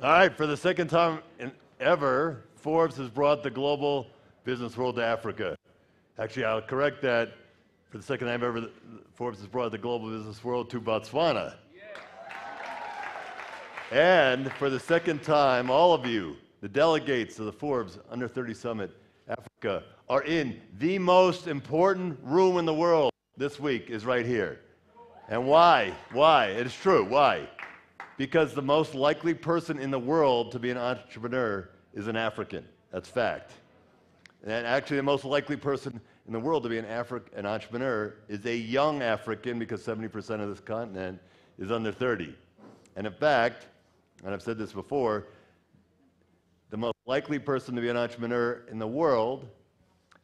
All right, for the second time in, ever, Forbes has brought the global business world to Africa. Actually, I'll correct that. For the second time ever, Forbes has brought the global business world to Botswana. And for the second time, all of you, the delegates of the Forbes Under 30 Summit Africa, are in the most important room in the world this week is right here. And why? Why? It is true. Why? Because the most likely person in the world to be an entrepreneur is an African. That's fact. And actually, the most likely person in the world to be an, Afri- an entrepreneur is a young African because 70% of this continent is under 30. And in fact, and I've said this before, the most likely person to be an entrepreneur in the world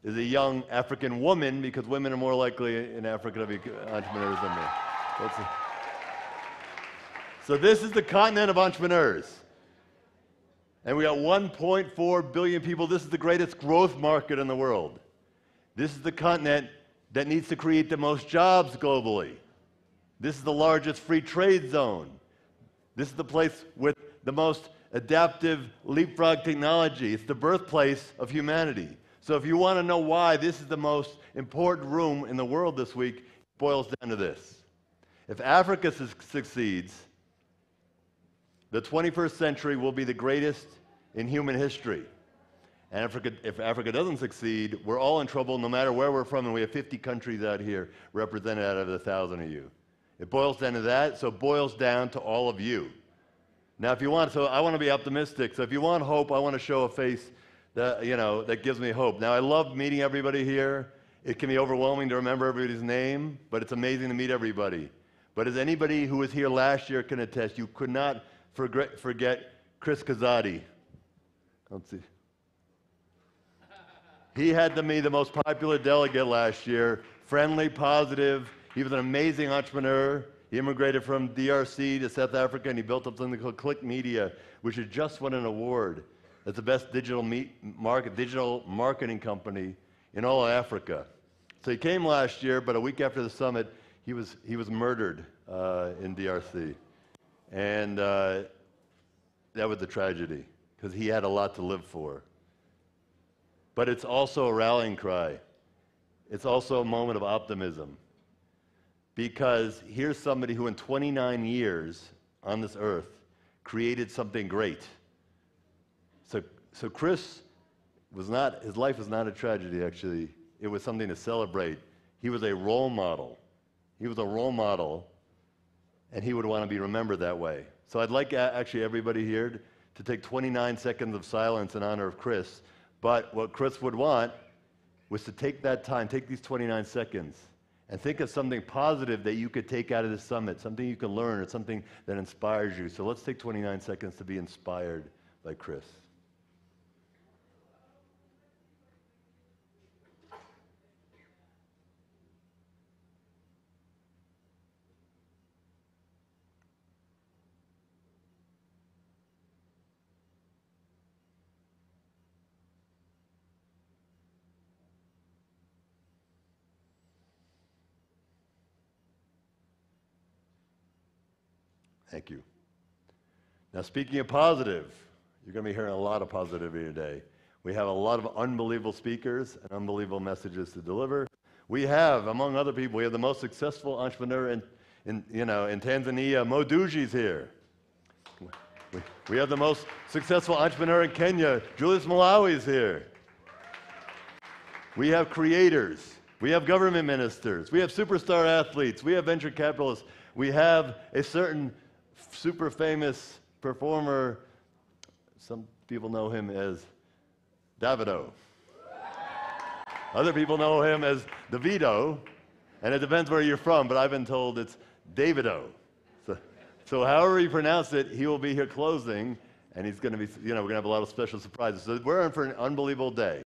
is a young African woman because women are more likely in Africa to be entrepreneurs than men. So this is the continent of entrepreneurs. And we got 1.4 billion people. This is the greatest growth market in the world. This is the continent that needs to create the most jobs globally. This is the largest free trade zone. This is the place with the most adaptive leapfrog technology. It's the birthplace of humanity. So if you want to know why this is the most important room in the world this week, it boils down to this. If Africa su- succeeds, the 21st century will be the greatest in human history. And Africa, if Africa doesn't succeed, we're all in trouble no matter where we're from, and we have 50 countries out here represented out of the thousand of you. It boils down to that, so it boils down to all of you. Now, if you want, so I want to be optimistic. So if you want hope, I want to show a face that, you know, that gives me hope. Now, I love meeting everybody here. It can be overwhelming to remember everybody's name, but it's amazing to meet everybody. But as anybody who was here last year can attest, you could not forget, forget Chris Kazadi. Let's see. He had to be the most popular delegate last year, friendly, positive. He was an amazing entrepreneur. He immigrated from DRC to South Africa and he built up something called Click Media, which had just won an award as the best digital, meet, market, digital marketing company in all of Africa. So he came last year, but a week after the summit, he was, he was murdered uh, in DRC. And uh, that was a tragedy because he had a lot to live for. But it's also a rallying cry. It's also a moment of optimism. Because here's somebody who, in 29 years on this earth, created something great. So, so Chris was not, his life was not a tragedy, actually. It was something to celebrate. He was a role model. He was a role model, and he would want to be remembered that way. So I'd like actually everybody here to take 29 seconds of silence in honor of Chris. But what Chris would want was to take that time, take these 29 seconds, and think of something positive that you could take out of this summit, something you can learn, or something that inspires you. So let's take 29 seconds to be inspired by Chris. Thank you. Now, speaking of positive, you're going to be hearing a lot of positivity today. We have a lot of unbelievable speakers and unbelievable messages to deliver. We have, among other people, we have the most successful entrepreneur in, in, you know, in Tanzania, Mo Dewji's here. We, we have the most successful entrepreneur in Kenya, Julius Mwale's here. We have creators. We have government ministers. We have superstar athletes. We have venture capitalists. We have a certain super famous performer. Some people know him as Davido. Other people know him as DeVito, and it depends where you're from, but I've been told it's Davido. So, so however you pronounce it, he will be here closing, and he's going to be, you know, we're going to have a lot of special surprises. So we're in for an unbelievable day.